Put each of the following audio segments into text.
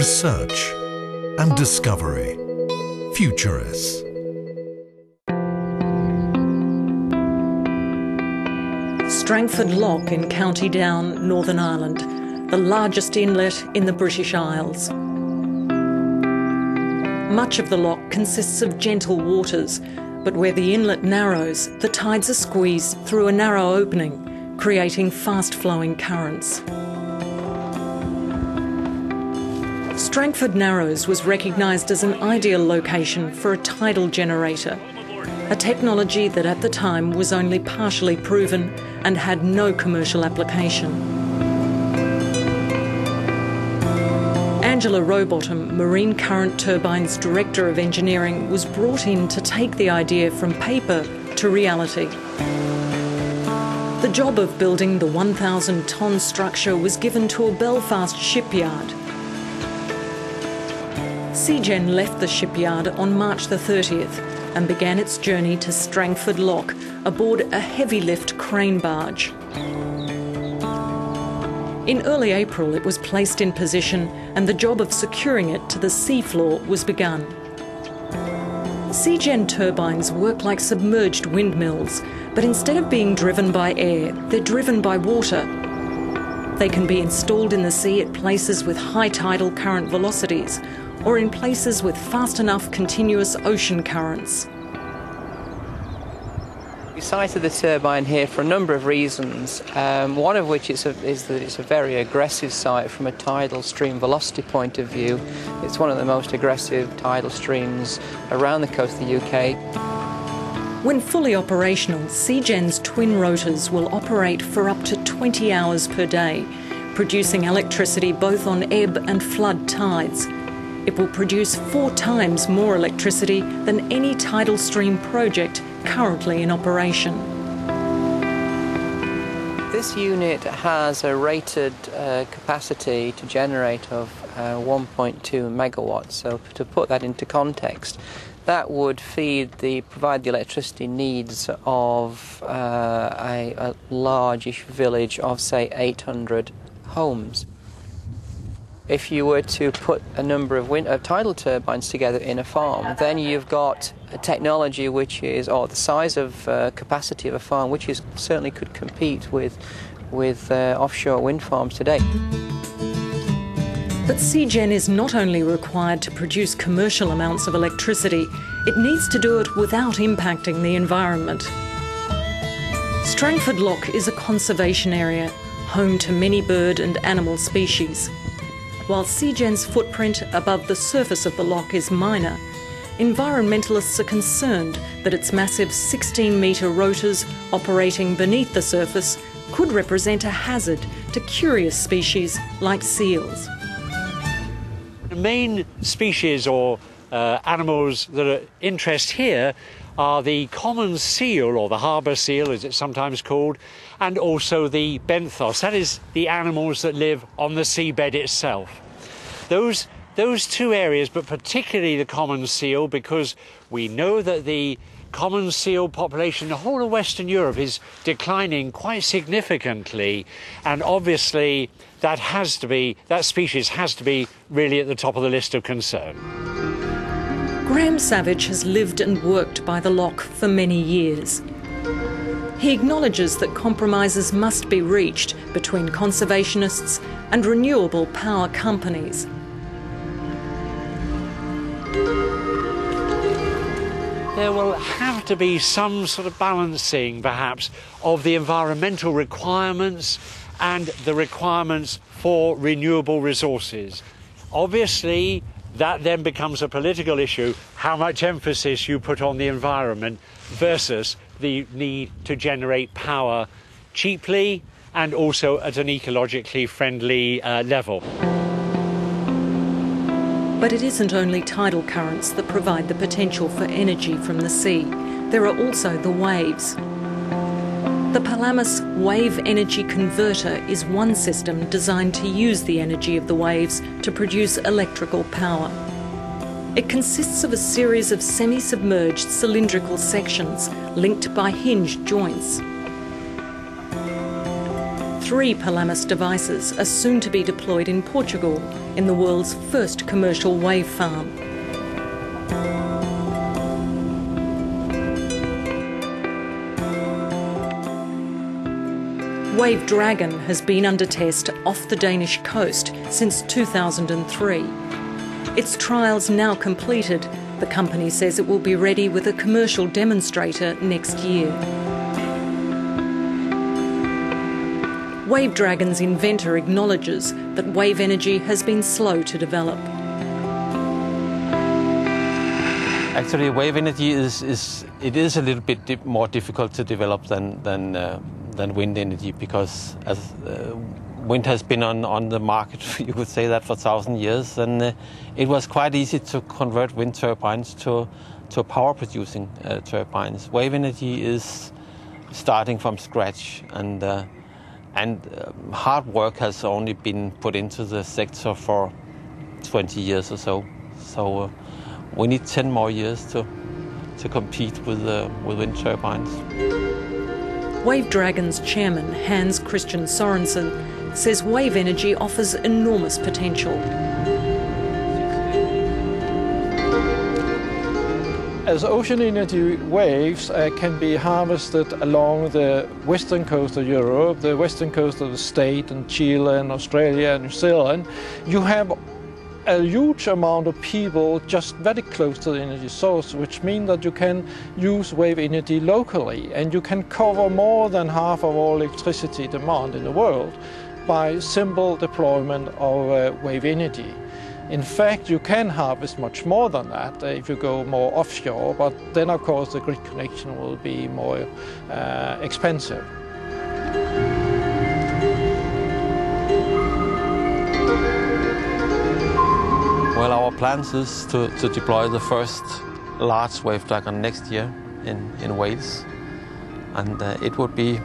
research and discovery. Futuris. Strangford Lough in County Down, Northern Ireland, the largest inlet in the British Isles. Much of the loch consists of gentle waters, but where the inlet narrows, the tides are squeezed through a narrow opening, creating fast flowing currents. Strangford Narrows was recognised as an ideal location for a tidal generator, a technology that at the time was only partially proven and had no commercial application. Angela Rowbottom, Marine Current Turbines Director of Engineering, was brought in to take the idea from paper to reality. The job of building the 1,000 tonne structure was given to a Belfast shipyard. Seagen left the shipyard on March the 30th and began its journey to Strangford Lough aboard a heavy lift crane barge. In early April, it was placed in position and the job of securing it to the seafloor was begun. Seagen turbines work like submerged windmills, but instead of being driven by air, they're driven by water. They can be installed in the sea at places with high tidal current velocities or in places with fast enough continuous ocean currents. We sited the turbine here for a number of reasons, um, one of which is, a, is, that it's a very aggressive site from a tidal stream velocity point of view. It's one of the most aggressive tidal streams around the coast of the UK. When fully operational, Seagen's twin rotors will operate for up to 20 hours per day, producing electricity both on ebb and flood tides it will produce four times more electricity than any tidal stream project currently in operation. This unit has a rated uh, capacity to generate of uh, 1.2 megawatts. So to put that into context, that would feed the provide the electricity needs of uh, a, a large village of say 800 homes if you were to put a number of wind, tidal turbines together in a farm, then you've got a technology which is, or the size of uh, capacity of a farm, which is certainly could compete with, with uh, offshore wind farms today. But Seagen is not only required to produce commercial amounts of electricity, it needs to do it without impacting the environment. Strangford Lough is a conservation area, home to many bird and animal species. While Seagen's footprint above the surface of the loch is minor, environmentalists are concerned that its massive 16 metre rotors operating beneath the surface could represent a hazard to curious species like seals. The main species or uh, animals that are interest here are the common seal, or the harbour seal as it's sometimes called, and also the benthos. That is the animals that live on the seabed itself. Those, those two areas, but particularly the common seal, because we know that the common seal population in the whole of Western Europe is declining quite significantly, and obviously that has to be, that species has to be really at the top of the list of concern. Graham Savage has lived and worked by the loch for many years. He acknowledges that compromises must be reached between conservationists and renewable power companies. There will have to be some sort of balancing, perhaps, of the environmental requirements and the requirements for renewable resources. Obviously, that then becomes a political issue how much emphasis you put on the environment versus the need to generate power cheaply and also at an ecologically friendly uh, level. But it isn't only tidal currents that provide the potential for energy from the sea. There are also the waves. The Pelamis Wave Energy Converter is one system designed to use the energy of the waves to produce electrical power. It consists of a series of semi-submerged cylindrical sections linked by hinged joints. Three Pelamis devices are soon to be deployed in Portugal in the world's first commercial wave farm. Wave Dragon has been under test off the Danish coast since 2003. Its trials now completed, the company says it will be ready with a commercial demonstrator next year. Wave Dragon's inventor acknowledges that wave energy has been slow to develop. Actually, wave energy is, is it is a little bit more difficult to develop than than uh, than wind energy because as uh, wind has been on, on the market, you could say that for thousand years, and uh, it was quite easy to convert wind turbines to to power producing uh, turbines. Wave energy is starting from scratch, and uh, and um, hard work has only been put into the sector for 20 years or so. So uh, we need 10 more years to to compete with uh, with wind turbines. Wave Dragon's chairman, Hans Christian Sorensen, says wave energy offers enormous potential. As ocean energy waves uh, can be harvested along the western coast of Europe, the western coast of the state, and Chile, and Australia, and New Zealand, you have a huge amount of people just very close to the energy source, which means that you can use wave energy locally and you can cover more than half of all electricity demand in the world by simple deployment of uh, wave energy. In fact, you can harvest much more than that if you go more offshore, but then of course the grid connection will be more uh, expensive. Well, our plans is to, to deploy the first large wave dragon next year in, in Wales. And uh, it would be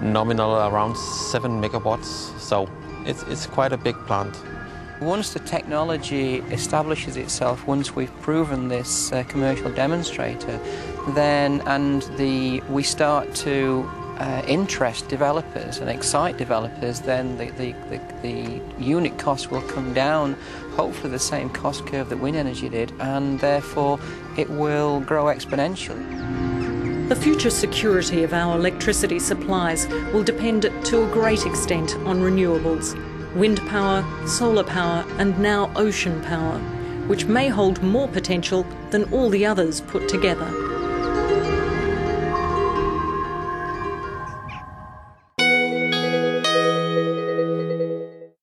nominal around 7 megawatts, so it's, it's quite a big plant. Once the technology establishes itself, once we've proven this uh, commercial demonstrator, then and the we start to uh, interest developers and excite developers, then the, the, the, the, unit cost will come down, hopefully the same cost curve that wind energy did, and therefore it will grow exponentially. The future security of our electricity supplies will depend to a great extent on renewables wind power, solar power, and now ocean power, which may hold more potential than all the others put together.